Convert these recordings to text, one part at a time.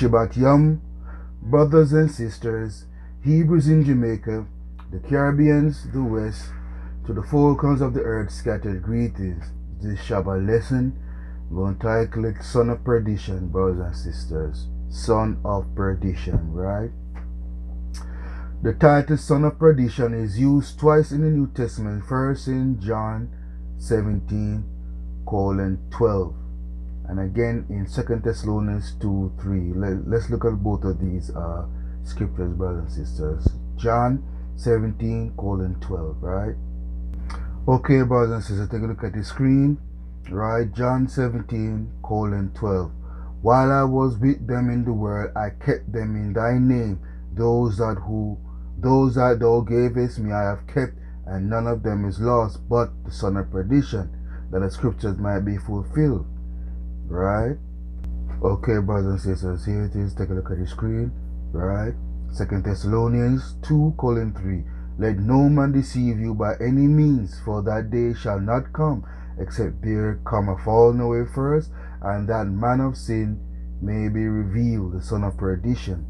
Shabbat Yom, brothers and sisters, Hebrews in Jamaica, the Caribbeans, the West, to the four corners of the earth scattered greetings. This Shabbat lesson, we're going to title it Son of Perdition, brothers and sisters. Son of Perdition, right? The title Son of Perdition is used twice in the New Testament, first in John 17, colon 12 and again in Second Thessalonians 2 3. Let, us look at both of these uh, scriptures, brothers and sisters. John 17 colon 12, right? Okay, brothers and sisters, take a look at the screen, right? John 17 colon 12. While I was with them in the world, I kept them in thy name. Those that who those that thou gavest me I have kept, and none of them is lost, but the son of perdition, that the scriptures might be fulfilled. Right? Okay, brothers and sisters, here it is. Take a look at the screen. Right? Second Thessalonians 2 colon 3. Let no man deceive you by any means, for that day shall not come, except there come a falling away first, and that man of sin may be revealed, the son of perdition.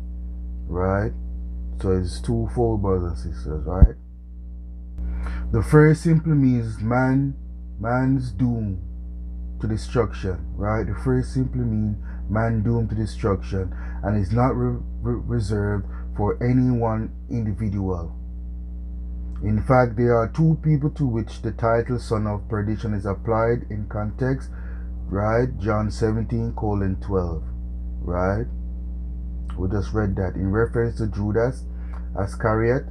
Right? So it's twofold, brothers and sisters, right? The first simply means man, man's doom to destruction, right? The phrase simply means man doomed to destruction and is not re re reserved for any one individual. In fact, there are two people to which the title Son of Perdition is applied in context, right? John 17 colon 12, right? We just read that in reference to Judas Iscariot,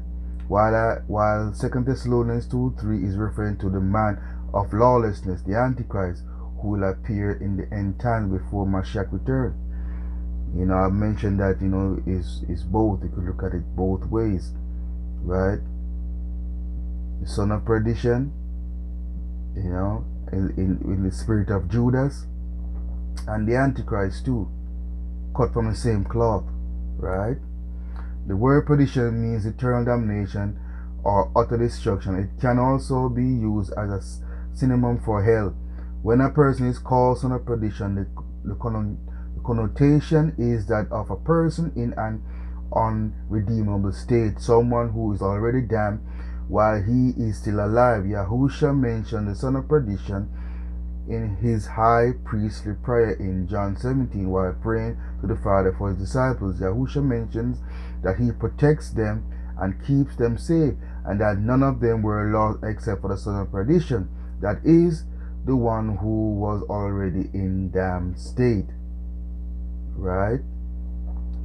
while, uh, while 2 Thessalonians 2 3 is referring to the man of lawlessness, the Antichrist, who will appear in the end times before Mashiach return. You know, I mentioned that, you know, is is both. You could look at it both ways. Right? The son of perdition, you know, in, in, in the spirit of Judas, and the Antichrist too, cut from the same cloth, right? The word perdition means eternal damnation or utter destruction. It can also be used as a synonym for hell when a person is called son of perdition, the, the, connotation is that of a person in an unredeemable state, someone who is already damned while he is still alive. Yahusha mentioned the son of perdition in his high priestly prayer in John 17 while praying to the Father for his disciples. Yahusha mentions that he protects them and keeps them safe and that none of them were lost except for the son of perdition. That is, the one who was already in damned state. Right?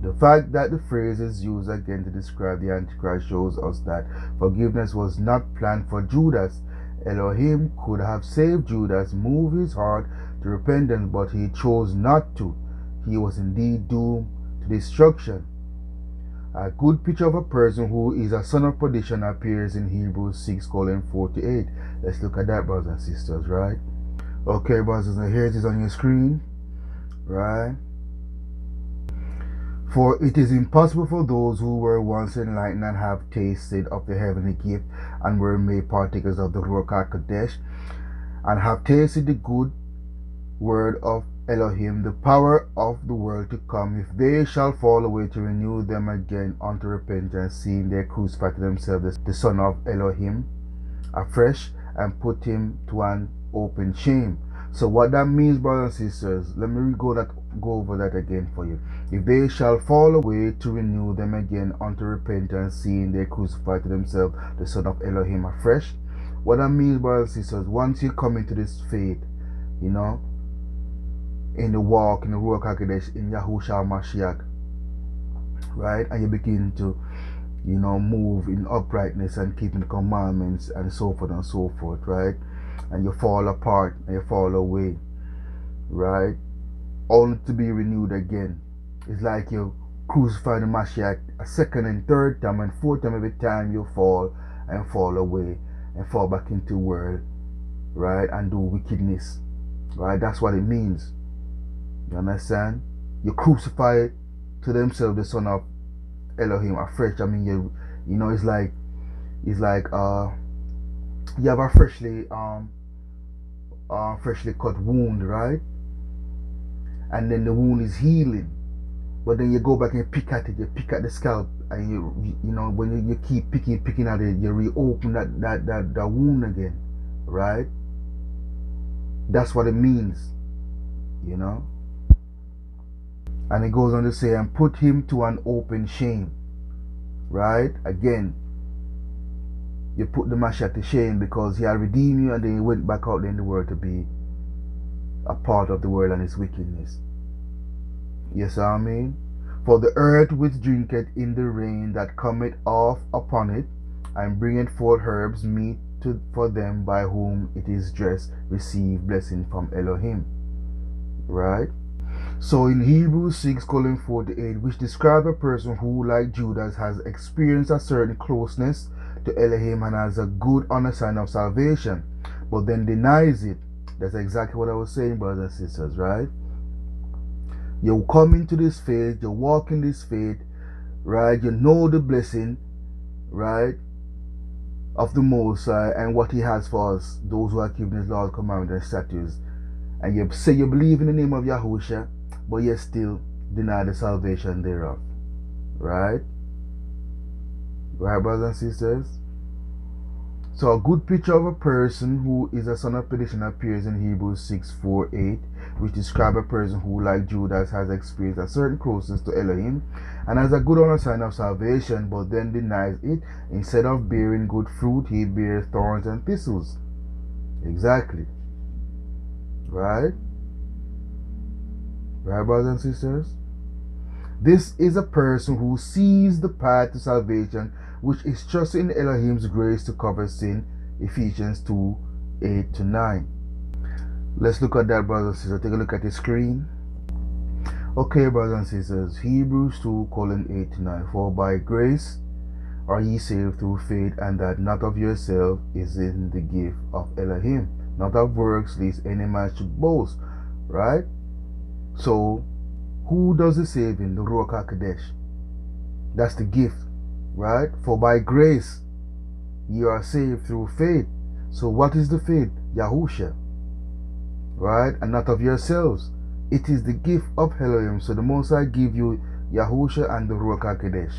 The fact that the phrase is used again to describe the Antichrist shows us that forgiveness was not planned for Judas. Elohim could have saved Judas, moved his heart to repentance, but he chose not to. He was indeed doomed to destruction. A good picture of a person who is a son of perdition appears in Hebrews 6 48. Let's look at that, brothers and sisters, right? Okay, brothers, and here it is on your screen, right? For it is impossible for those who were once enlightened and have tasted of the heavenly gift and were made partakers of the Ruach HaKodesh and have tasted the good word of Elohim, the power of the world to come, if they shall fall away to renew them again unto repentance, seeing they crucify to themselves the Son of Elohim afresh and put him to an open shame. So what that means, brothers and sisters, let me go that go over that again for you. If they shall fall away to renew them again unto repentance, seeing they crucify to themselves the Son of Elohim afresh. What that means, brothers and sisters, once you come into this faith, you know, in the walk, in the Ruach HaKodesh, in Yahushua Mashiach, right, and you begin to, you know, move in uprightness and keeping the commandments and so forth and so forth, right? and you fall apart and you fall away, right? Only to be renewed again. It's like you crucify the Mashiach a second and third time and fourth time every time you fall and fall away and fall back into the world, right? And do wickedness, right? That's what it means. You understand? You crucify it to themselves the son of Elohim afresh. I mean, you, you know, it's like, it's like, uh, you have a freshly um uh, freshly cut wound, right? And then the wound is healing. but then you go back and pick at it, you pick at the scalp, and you you know when you, you keep picking picking at it, you reopen that that that, that wound again, right? That's what it means, you know. And it goes on to say, and put him to an open shame, right? Again, you put the Mashiach to shame because he had redeemed you and then he went back out in the world to be a part of the world and its wickedness. Yes, I mean. For the earth which drinketh in the rain that cometh off upon it, and bringeth forth herbs meet to, for them by whom it is dressed, receive blessing from Elohim. Right? So in Hebrews 6 colon 48, which describe a person who, like Judas, has experienced a certain closeness to Elohim and has a good understanding of salvation, but then denies it. That's exactly what I was saying, brothers and sisters, right? You come into this faith, you walk in this faith, right? You know the blessing, right? Of the Most High and what He has for us, those who are keeping His laws, commandments, and statutes. And you say you believe in the name of Yahusha, but yet still deny the salvation thereof. Right? Right, brothers and sisters? So a good picture of a person who is a son of perdition appears in Hebrews 6 4 8, which describe a person who, like Judas, has experienced a certain closeness to Elohim and has a good understanding of salvation, but then denies it. Instead of bearing good fruit, he bears thorns and thistles. Exactly. Right? Right, brothers and sisters? This is a person who sees the path to salvation which is trusting in Elohim's grace to cover sin. Ephesians 2 8 to 9. Let's look at that, brothers and sisters. Take a look at the screen. Okay, brothers and sisters, Hebrews 2 colon 8 to 9. For by grace are ye saved through faith, and that not of yourself is in the gift of Elohim, not of works, lest any man should boast. Right? So, who does the saving? The Ruach HaKodesh. That's the gift right? For by grace you are saved through faith. So what is the faith? Yahusha, right? And not of yourselves. It is the gift of Elohim. So the Most High give you Yahusha and the Ruach HaKodesh.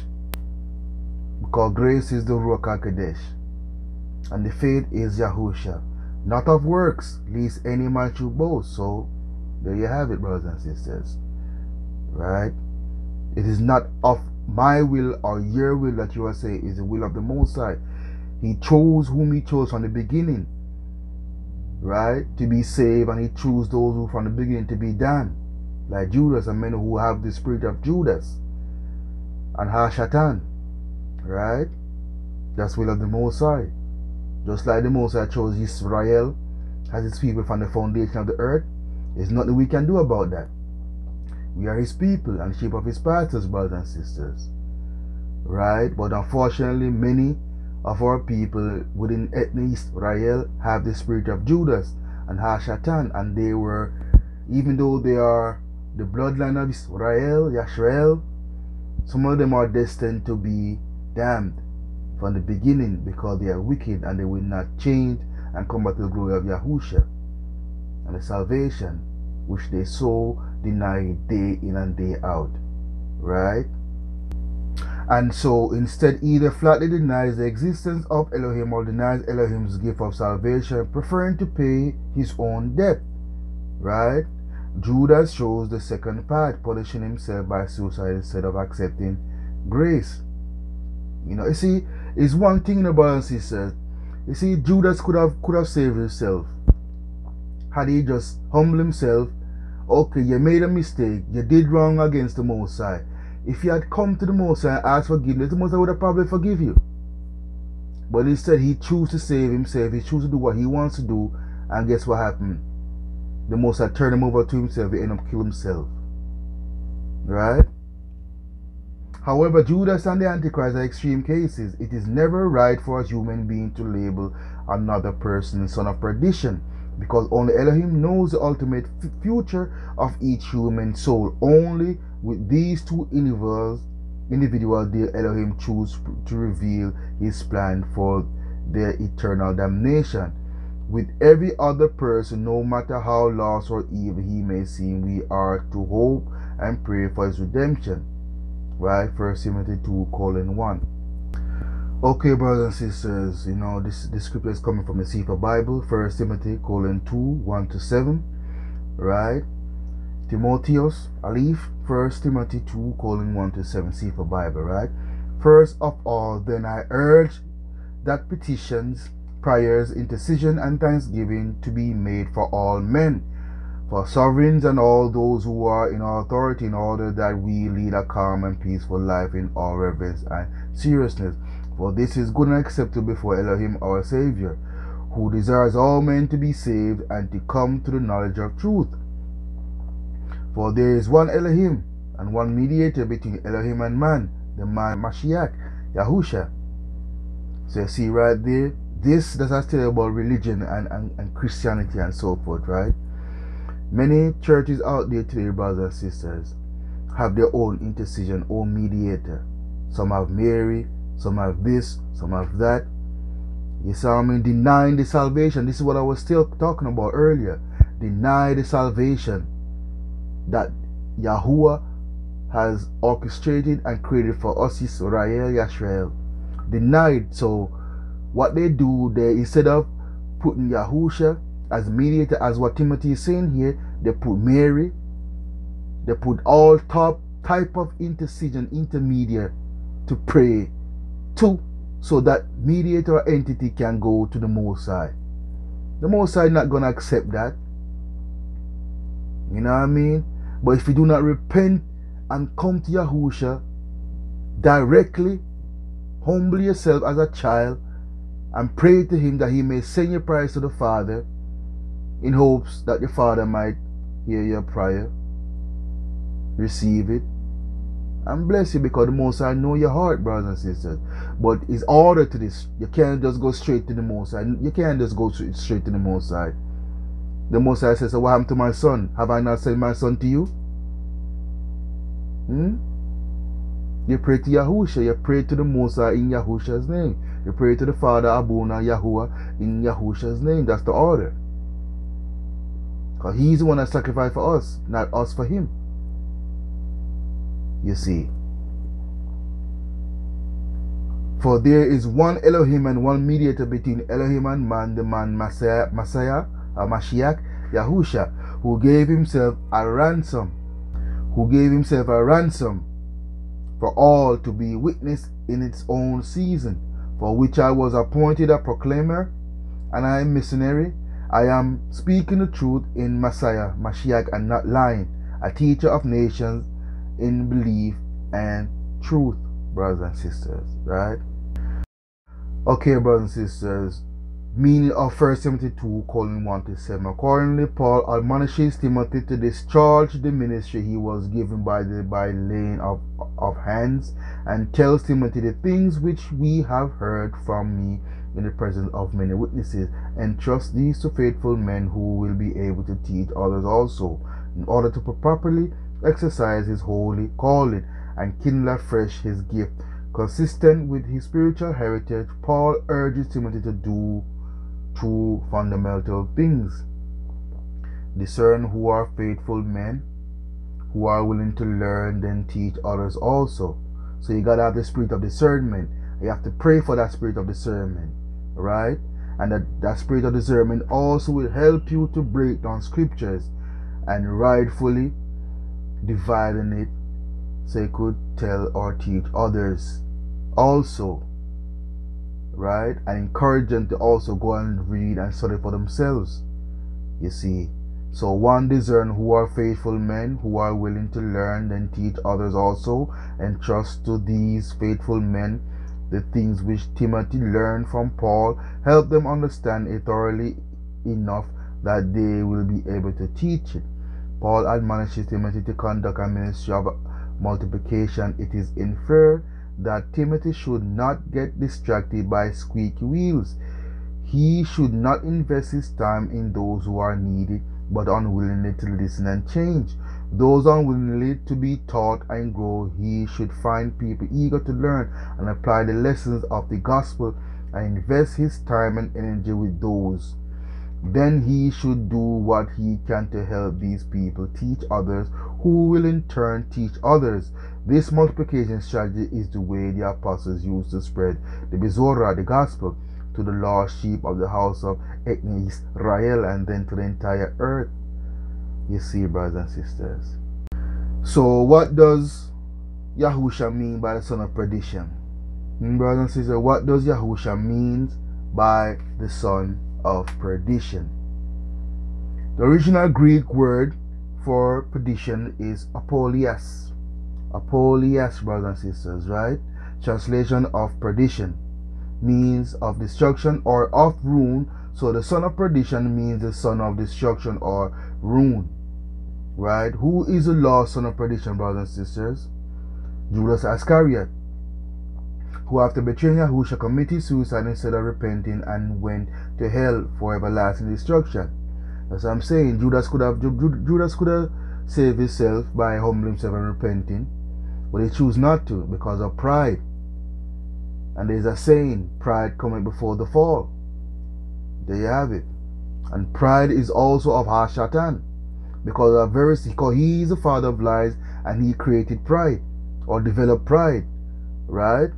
Because grace is the Ruach HaKodesh. And the faith is Yahusha. Not of works, lest any man should boast. So there you have it, brothers and sisters. Right? It is not of my will or your will that you are saying is the will of the Most High. He chose whom He chose from the beginning, right, to be saved, and He chose those who from the beginning to be damned, like Judas and men who have the spirit of Judas and Hashatan, right? That's will of the Most High. Just like the Most High chose Israel as His people from the foundation of the earth, there's nothing we can do about that. We are his people and sheep of his pastors, brothers and sisters. Right? But unfortunately, many of our people within ethnic Israel have the spirit of Judas and Hashatan, and they were, even though they are the bloodline of Israel, Yashrael, some of them are destined to be damned from the beginning because they are wicked and they will not change and come back to the glory of Yahusha and the salvation which they so deny day in and day out. Right? And so instead, either flatly denies the existence of Elohim or denies Elohim's gift of salvation, preferring to pay his own debt. Right? Judas chose the second part, punishing himself by suicide instead of accepting grace. You know, you see, it's one thing in the brothers he sisters. You see, Judas could have could have saved himself had he just humbled himself okay, you made a mistake, you did wrong against the Most High. If you had come to the Most High and asked forgiveness, the Most High would have probably forgive you. But instead, he chose to save himself. He chose to do what he wants to do. And guess what happened? The Most High turned him over to himself. He ended up killing himself. Right? However, Judas and the Antichrist are extreme cases. It is never right for a human being to label another person son of perdition because only Elohim knows the ultimate future of each human soul. Only with these two individuals, individuals did Elohim choose to reveal his plan for their eternal damnation. With every other person, no matter how lost or evil he may seem, we are to hope and pray for his redemption. Right? First Timothy 2 colon 1. Okay, brothers and sisters, you know, this, this scripture is coming from the Sefer Bible, First Timothy colon 2, 1 to 7. Right? Timotheus, Alif, First Timothy 2, colon 1 to 7, Sefer Bible, right? First of all, then I urge that petitions, prayers, intercession, and thanksgiving to be made for all men, for sovereigns and all those who are in authority, in order that we lead a calm and peaceful life in all reverence and seriousness. For this is good and acceptable before Elohim our Savior, who desires all men to be saved and to come to the knowledge of truth. For there is one Elohim and one mediator between Elohim and man, the man Mashiach, Yahusha. So you see right there, this does not tell you about religion and, and, and Christianity and so forth, right? Many churches out there today, brothers and sisters, have their own intercession, own mediator. Some have Mary, some have this, some have that. You see I mean? Denying the salvation. This is what I was still talking about earlier. Deny the salvation that Yahuwah has orchestrated and created for us Israel Yashrael denied so what they do they instead of putting Yahusha as mediator as what Timothy is saying here they put Mary they put all top type of intercession intermediate to pray to so that mediator entity can go to the Most High. The Most High not gonna accept that. You know what I mean? But if you do not repent and come to Yahusha directly, humble yourself as a child, and pray to Him that He may send your prayers to the Father in hopes that the Father might hear your prayer, receive it, and bless you because the Most High know your heart, brothers and sisters. But it's order to this. You can't just go straight to the Most High. You can't just go straight to the Most High. The Most High says, so What happened to my son? Have I not sent my son to you? Hmm? You pray to Yahusha, you pray to the Musa in Yahusha's name. You pray to the Father Abuna Yahuwah in Yahusha's name. That's the order. Because he's the one that sacrificed for us, not us for him. You see. For there is one Elohim and one mediator between Elohim and man, the man Messiah, Messiah or Mashiach, Yahusha, who gave himself a ransom who gave himself a ransom for all to be witness in its own season, for which I was appointed a proclaimer, and I am missionary. I am speaking the truth in Messiah, Mashiach, and not lying, a teacher of nations in belief and truth, brothers and sisters, right? Okay, brothers and sisters, meaning of 1 Timothy 2, colon 1 to 7. Accordingly, Paul admonishes Timothy to discharge the ministry he was given by the by laying of, of hands, and tells Timothy the things which we have heard from me in the presence of many witnesses, and trust these to faithful men who will be able to teach others also, in order to properly exercise his holy calling and kindle afresh his gift. Consistent with his spiritual heritage, Paul urges Timothy to do two fundamental things. Discern who are faithful men who are willing to learn then teach others also. So you got to have the spirit of discernment. You have to pray for that spirit of discernment right? And that, that spirit of discernment also will help you to break down scriptures and rightfully dividing it so you could tell or teach others also right? And encourage them to also go and read and study for themselves. You see, so one discern who are faithful men who are willing to learn and teach others also, and trust to these faithful men the things which Timothy learned from Paul, help them understand it thoroughly enough that they will be able to teach it. Paul admonishes Timothy to conduct a ministry of multiplication. It is inferred that Timothy should not get distracted by squeaky wheels. He should not invest his time in those who are needy but unwillingly to listen and change. Those unwillingly to be taught and grow, he should find people eager to learn and apply the lessons of the gospel and invest his time and energy with those then he should do what he can to help these people teach others, who will in turn teach others. This multiplication strategy is the way the apostles used to spread the Besorah, the gospel, to the lost sheep of the house of Israel and then to the entire earth. You see, brothers and sisters. So, what does Yahusha mean by the son of perdition? Hmm, brothers and sisters, what does Yahusha mean by the son of perdition? The original Greek word for perdition is apolias. Apolias, brothers and sisters, right? Translation of perdition means of destruction or of ruin. So the son of perdition means the son of destruction or ruin. Right? Who is the lost son of perdition, brothers and sisters? Judas Iscariot, who after betraying Yahushua committed suicide instead of repenting and went to hell for everlasting destruction. As I'm saying, Judas could have Judas could have saved himself by humbling himself and repenting, but he chose not to because of pride. And there's a saying, pride coming before the fall. There you have it. And pride is also of Hashatan. Because of very because he is the father of lies and he created pride or developed pride. Right?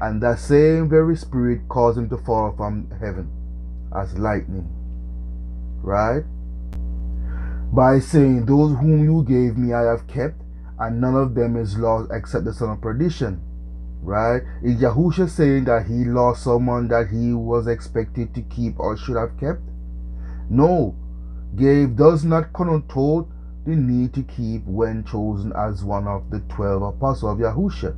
And that same very spirit caused him to fall from heaven as lightning. Right? By saying, Those whom you gave me I have kept, and none of them is lost except the son of perdition right? Is Yahusha saying that he lost someone that he was expected to keep or should have kept? No. Gave does not connote the need to keep when chosen as one of the twelve apostles of Yahusha.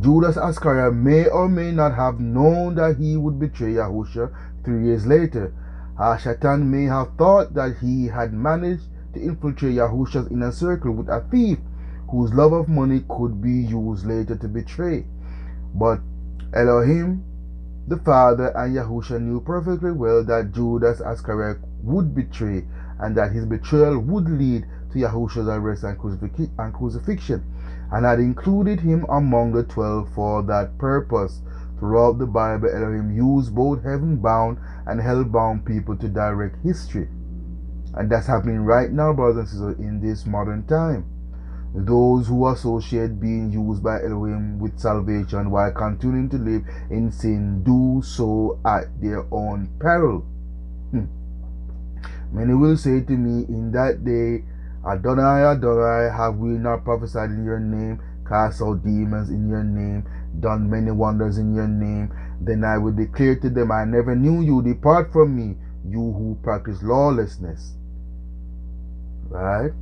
Judas Iscariot may or may not have known that he would betray Yahusha three years later. Hashatan may have thought that he had managed to infiltrate Yahusha's inner circle with a thief whose love of money could be used later to betray. But Elohim, the Father, and Yahusha knew perfectly well that Judas Iscariot would betray and that his betrayal would lead to Yahusha's arrest and, crucifixion, and had included him among the twelve for that purpose. Throughout the Bible, Elohim used both heaven bound and hell bound people to direct history. And that's happening right now, brothers and sisters, in this modern time. Those who associate being used by Elohim with salvation while continuing to live in sin do so at their own peril. Hmm. Many will say to me in that day, Adonai, Adonai, have we not prophesied in your name, cast out demons in your name, done many wonders in your name? Then I will declare to them, I never knew you. Depart from me, you who practice lawlessness. Right?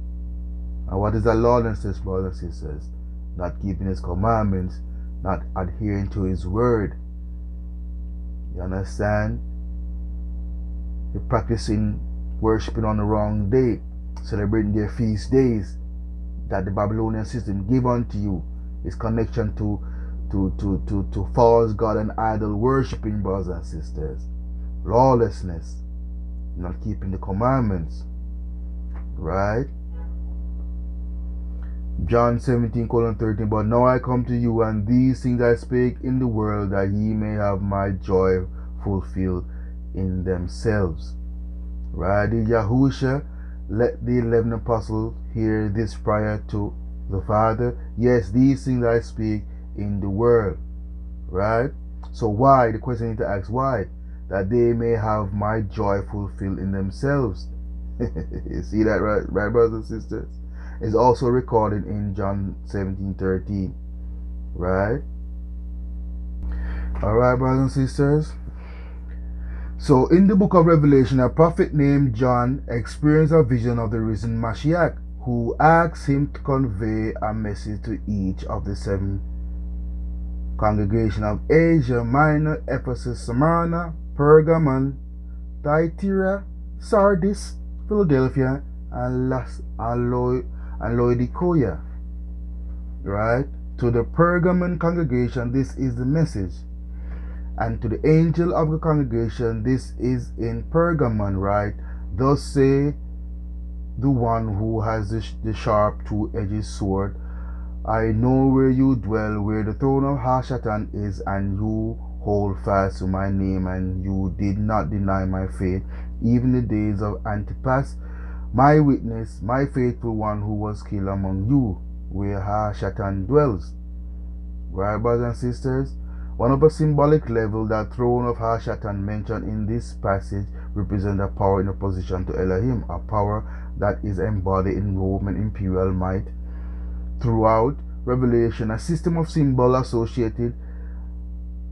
And what is the lawlessness, brothers and sisters? Not keeping his commandments, not adhering to his word. You understand? You're practicing worshiping on the wrong day, celebrating their feast days that the Babylonian system give unto you. Is connection to to to to to false god and idol worshiping brothers and sisters. Lawlessness, not keeping the commandments. Right? John 17, colon 13. But now I come to you, and these things I speak in the world, that ye may have my joy fulfilled in themselves. Right? Yahusha let the eleven apostles hear this prior to the Father? Yes, these things I speak in the world. Right? So why? The question you need to ask why? That they may have my joy fulfilled in themselves. you see that right, right, brothers and sisters? It's also recorded in John 17 13. Right? Alright, brothers and sisters. So, in the book of Revelation, a prophet named John experienced a vision of the risen Mashiach, who asked him to convey a message to each of the seven congregations of Asia Minor, Ephesus, Smyrna, Pergamon, Thyatira, Sardis, Philadelphia, and Las and Laodicea. Right? To the Pergamon congregation, this is the message. And to the angel of the congregation, this is in Pergamon, right? Thus say the one who has the, sharp two-edged sword, I know where you dwell, where the throne of Hashatan is, and you hold fast to my name, and you did not deny my faith, even the days of Antipas, my witness, my faithful one who was killed among you, where Hashatan dwells. Right, brothers and sisters? One of a symbolic level, that throne of Hashatan mentioned in this passage represents a power in opposition to Elohim, a power that is embodied in Roman imperial might. Throughout Revelation, a system of symbol associated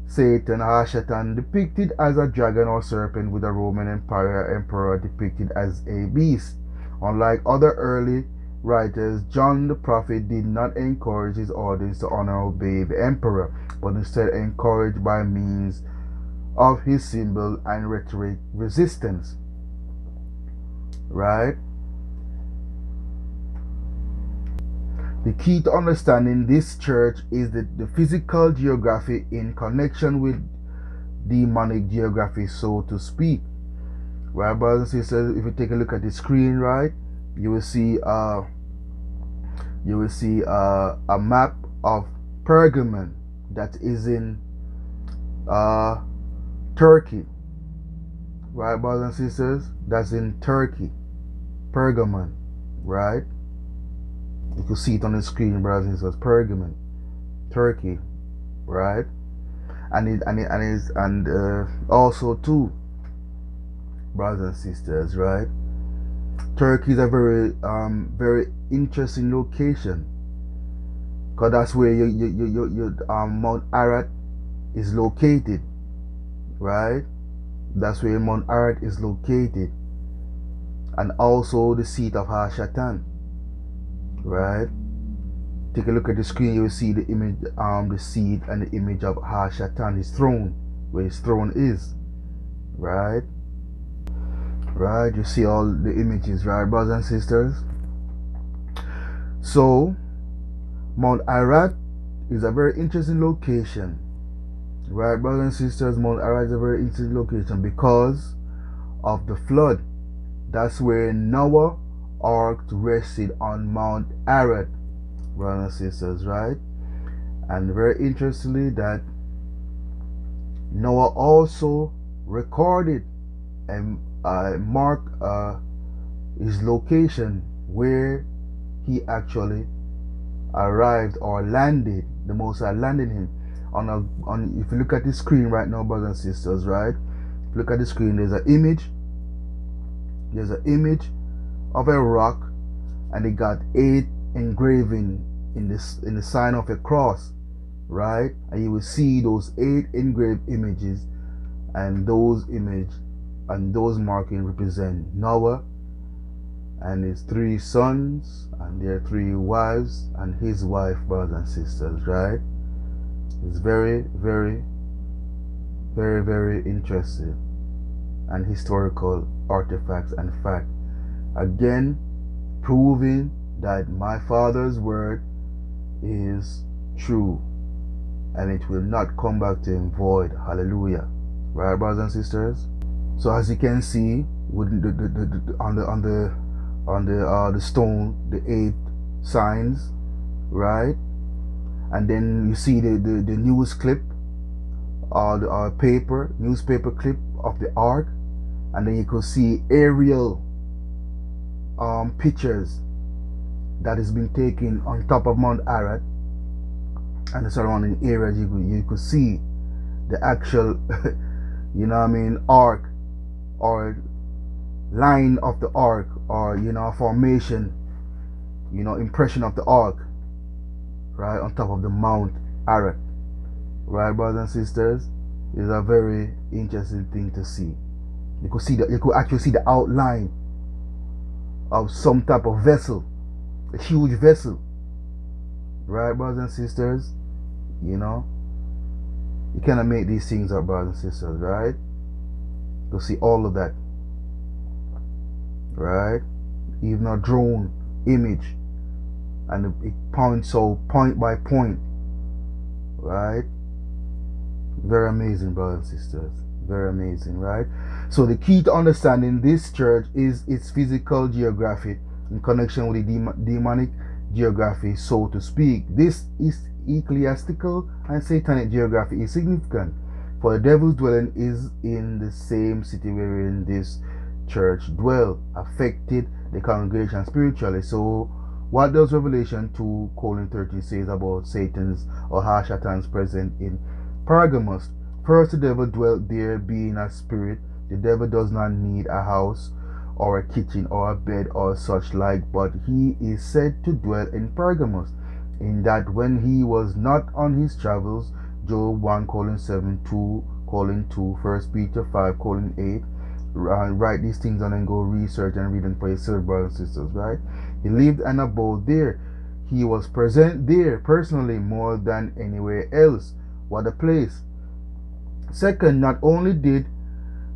Satan, Hashatan, depicted as a dragon or serpent with a Roman Empire emperor depicted as a beast. Unlike other early writers, John the prophet did not encourage his audience to honor or obey the emperor, but instead encouraged by means of his symbol and rhetoric resistance. Right? The key to understanding this church is the, the physical geography in connection with demonic geography, so to speak. Right, brothers and sisters, if you take a look at the screen, right, you will see uh you will see uh, a map of Pergamon that is in uh Turkey. Right, brothers and sisters? That's in Turkey. Pergamon. Right? You can see it on the screen, brothers and sisters. Pergamon. Turkey. Right? And it and it and it's and uh, also too, brothers and sisters, right? Turkey is a very um very interesting location. Cause that's where your your you, you, you um Mount Ararat is located right? That's where Mount Ararat is located. And also the seat of Hashatan. Right? Take a look at the screen, you will see the image, um, the seat and the image of Hashatan, his throne, where his throne is. Right? Right? You see all the images, right, brothers and sisters? So, Mount Ararat is a very interesting location Right, brothers and sisters, Mount Ararat is a very interesting location because of the flood. That's where Noah ark rested on Mount Ararat, brothers and sisters, right? And very interestingly, that Noah also recorded and uh, marked uh, his location where he actually arrived or landed. The Most High landed him. On a on if you look at the screen right now brothers and sisters right? Look at the screen there's an image. There's an image of a rock and it got eight engraving in this in the sign of a cross right? And you will see those eight engraved images and those image and those marking represent Noah and his three sons and their three wives and his wife brothers and sisters right It's very, very, very, very interesting and historical artifacts and fact. Again, proving that my Father's word is true and it will not come back to him void. Hallelujah. Right, brothers and sisters? So as you can see, with the, the, the, the on the on the on the uh, the stone, the eight signs, right? and then you see the, the, the news clip or the uh, paper newspaper clip of the ark and then you could see aerial um, pictures that has been taken on top of Mount Ararat and the surrounding areas you could, you could see the actual you know I mean ark or line of the arc or you know formation you know impression of the arc right on top of the Mount Ararat. Right, brothers and sisters, is a very interesting thing to see. You could see that you could actually see the outline of some type of vessel, a huge vessel. Right, brothers and sisters, you know, you cannot make these things up, brothers and sisters, right? You see all of that, right? Even a drone image. And it points out point by point. Right? Very amazing brothers and sisters. Very amazing right? So the key to understanding this church is its physical geography in connection with the demonic geography so to speak. This is ecclesiastical and satanic geography is significant For the devil's dwelling is in the same city wherein this church dwell, affected the congregation spiritually. So, what does Revelation 2 colon 13 says about Satan's or Hashatan's presence in Pergamos? First, the devil dwelt there, being a spirit. The devil does not need a house or a kitchen or a bed or such like, but he is said to dwell in Pergamos, in that when he was not on his travels, Job 1 colon 7, 2 colon 2, 1 Peter 5 colon 8, uh, write these things and then go research and read them for yourself, brothers and sisters, right? He lived and abode there. He was present there personally more than anywhere else. What a place. Second, not only did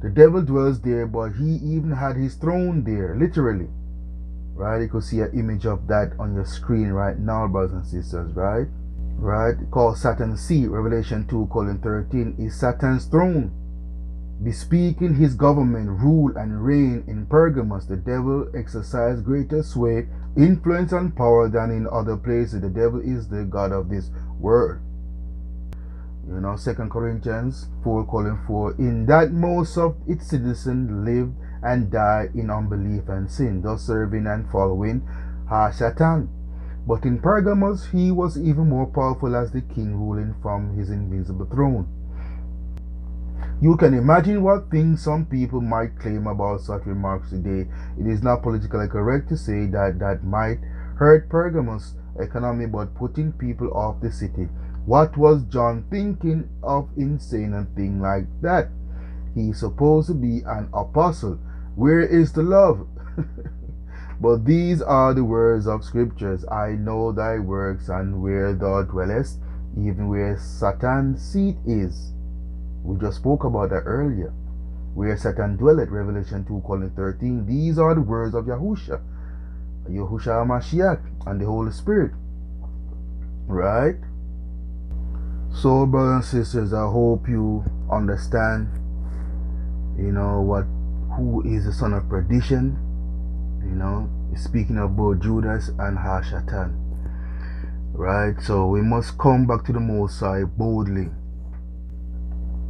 the devil dwells there, but he even had his throne there, literally. Right? You could see an image of that on your screen right now, brothers and sisters, right? Right? Called Satan's seat, Revelation 2, colon 13, is Satan's throne bespeaking his government, rule, and reign in Pergamos, the devil exercised greater sway, influence, and power than in other places. The devil is the God of this world. You know, Second Corinthians 4 colon 4. In that most of its citizens lived and died in unbelief and sin, thus serving and following Satan. But in Pergamos he was even more powerful as the king ruling from his invisible throne. You can imagine what things some people might claim about such remarks today. It is not politically correct to say that that might hurt Pergamos' economy but putting people off the city. What was John thinking of in saying a thing like that? He's supposed to be an apostle. Where is the love? but these are the words of scriptures. I know thy works and where thou dwellest, even where Satan's seat is. We just spoke about that earlier. Where Satan dwelleth, Revelation 2, colon 13. These are the words of Yahusha. Yahusha Mashiach and the Holy Spirit. Right? So, brothers and sisters, I hope you understand, you know, what who is the son of perdition. You know, speaking of both Judas and Hashatan. Right? So we must come back to the Most High boldly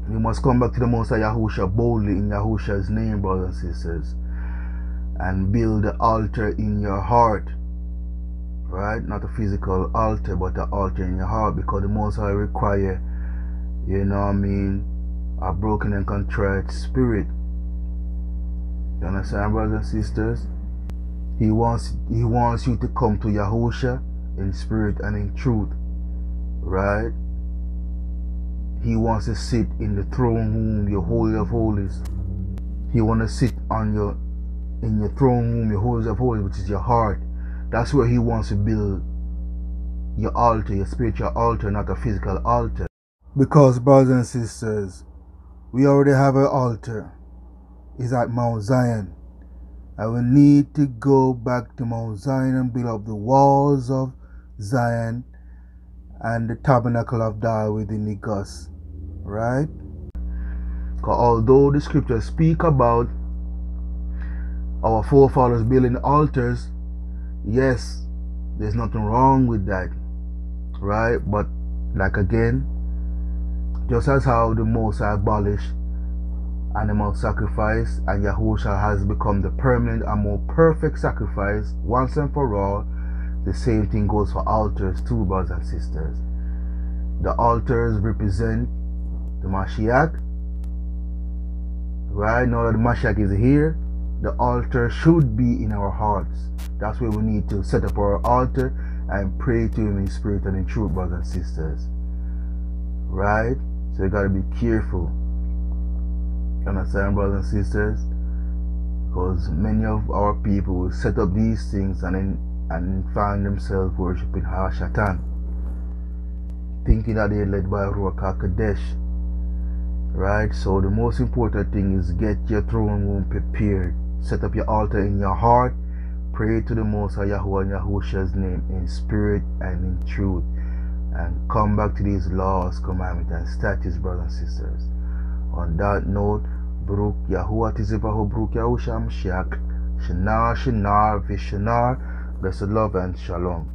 We must come back to the Most High Yahusha boldly in Yahusha's name, brothers and sisters. And build the altar in your heart. Right? Not a physical altar, but an altar in your heart. Because the Most High require, you know what I mean, a broken and contrite spirit. You understand, brothers and sisters? He wants he wants you to come to Yahusha in spirit and in truth. Right? He wants to sit in the throne room, your holy of holies. He wants to sit on your in your throne room, your holy of holies, which is your heart. That's where he wants to build your altar, your spiritual altar, not a physical altar. Because brothers and sisters, we already have an altar. It's at Mount Zion. And will need to go back to Mount Zion and build up the walls of Zion and the tabernacle of Dar within the Gus right? Although the scriptures speak about our forefathers building altars, yes, there's nothing wrong with that, right? But like again, just as how the Moses abolished animal sacrifice and Yahusha has become the permanent and more perfect sacrifice once and for all, the same thing goes for altars too, brothers and sisters. The altars represent the Mashiach. Right now that the Mashiach is here, the altar should be in our hearts. That's where we need to set up our altar and pray to Him in spirit and in truth, brothers and sisters. Right? So you gotta be careful. Understand, brothers and sisters? Because many of our people will set up these things and then and find themselves worshipping Hashatan, thinking that they're led by Ruach HaKodesh right? So the most important thing is get your throne room prepared. Set up your altar in your heart. Pray to the most high Yahweh and Yahusha's name in spirit and in truth. And come back to these laws commandments and statutes brothers and sisters. On that note بروك يهوى تزبه بروك يهوشام شياك شنار شنار في شنار. Blessed love and shalom.